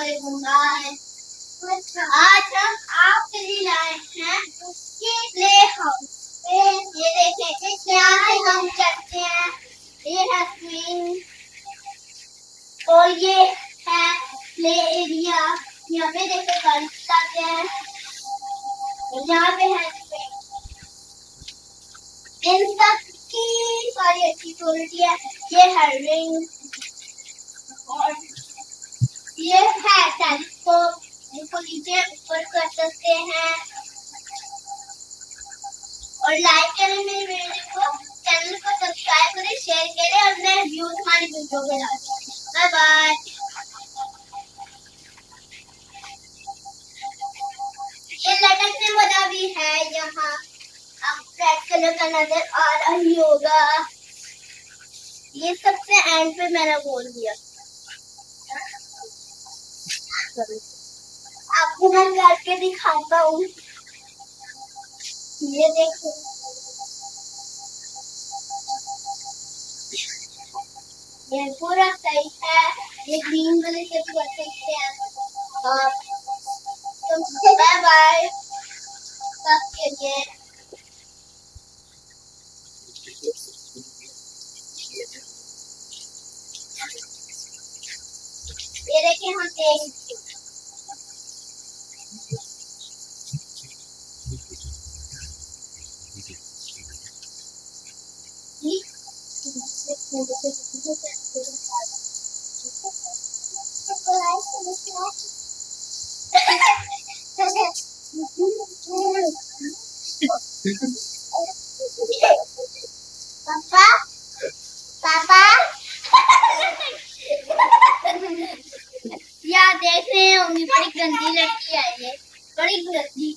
आज हम आपके लिए लाए हैं प्ले हाउस ये देखें यहाँ से हम चलते हैं। ये है स्क्रीन और ये है प्ले एरिया। यहाँ पे देखे गाड़ी चलाते हैं। यहाँ पे है इन सब की सारी अच्छी क्वालिटी है। ये है रिंग और ये है टेलीस्कोप इसको नीचे ऊपर कर सकते हैं। और लाइक करें मेरे वीडियो को चैनल को सब्सक्राइब करें शेयर करें, और मैं व्यूज़ हमारी वीडियो के बाय बाय ये लटकने वाला भी है यहाँ। अब रेड कलर का नज़र आ रही होगा। ये सबसे एंड पे मैंने बोल दिया। आपको मैं करके दिखाता हूँ। ये देखो। ये पूरा सही है। ये ग्रीन वाले से भी कर सकते हैं। और तो बाय बाय सबके लिए। ये देखिए, हम देख पापा पापा हैं बड़ी गंदी लड़की है। ये बड़ी गंदी।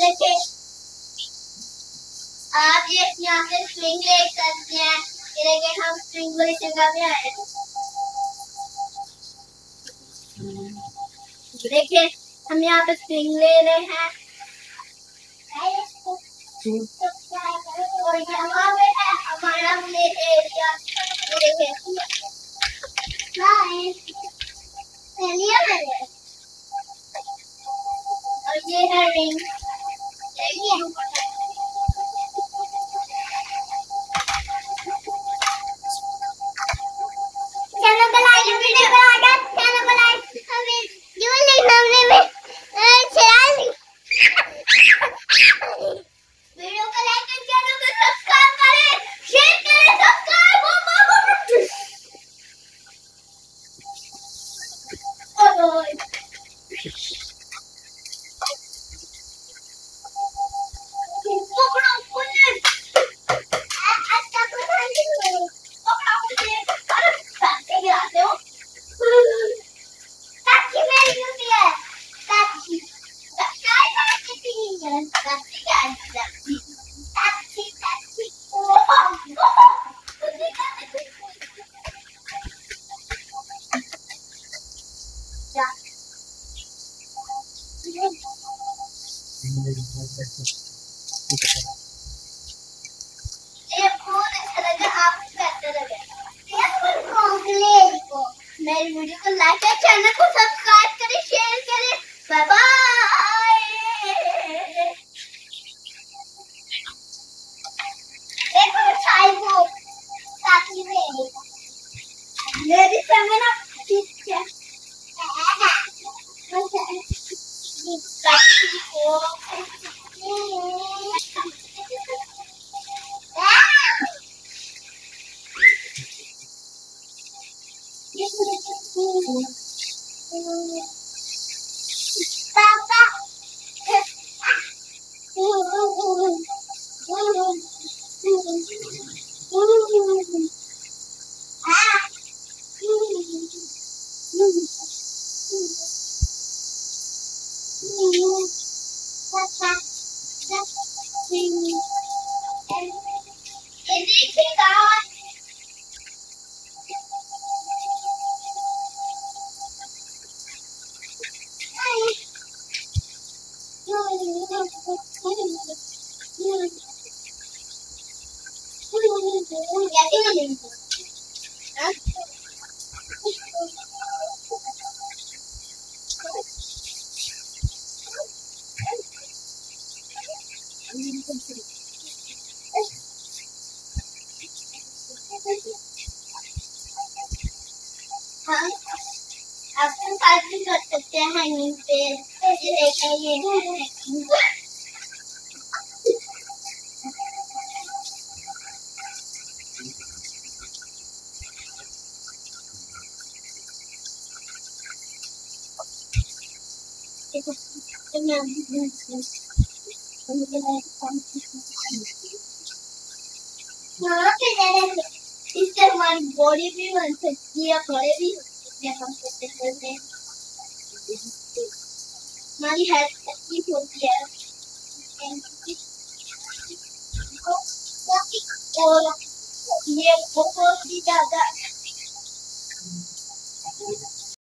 देखिए आप ये यहाँ से स्ट्रिंग ले सकते हैं। ये देखिए हम स्ट्रिंग वाली जगह पे आए देखिए हम यहाँ पे स्ट्रिंग ले रहे हैं। और यहाँ पे है हमारा प्ले एरिया ये देखिए। और ये है रिंग चैनल को लाइक वीडियो को लाइक चैनल को लाइक हमें जो लिखना हमने में चला ली वीडियो को लाइक करें चैनल को सब्सक्राइब करें शेयर करें सब्सक्राइब बम बम बम ओए पकड़ो पुलिस अच्छा तो नहीं पकड़ो पुलिस अरे पैसे गिराते हो टैक्सी मेरी ड्यूटी है टैक्सी क्या है टैक्सी की है टैक्सी क्या है टैक्सी टैक्सी टैक्सी ओह ये बहुत अच्छा लगा आपको कैसा लगा ये फुल कॉम्प्लीट को मेरी वीडियो को लाइक करें चैनल को सब्सक्राइब करें शेयर करें। Bye bye. Ele que dá हाँ अपन भी कर सकते हैं हैंगिंग पे ये देखिए ये इससे हमारी बॉडी भी बन सकती है बड़े भी हो सकते हैं हम करते करते हमारी हेल्थ अच्छी होती है और ये बहुत ही ज़्यादा